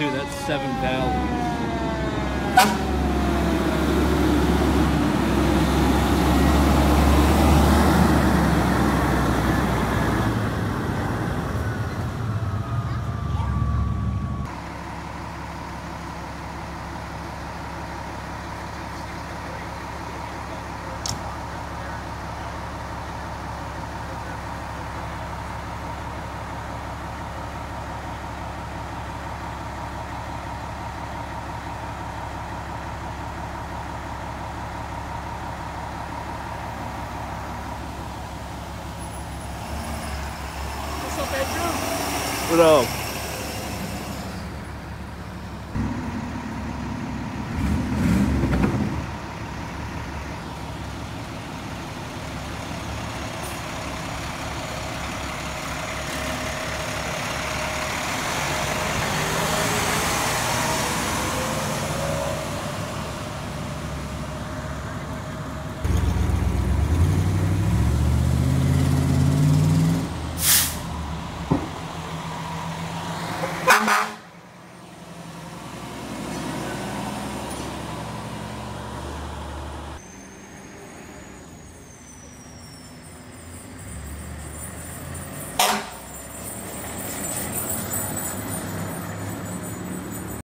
too. That's 7,000. What up?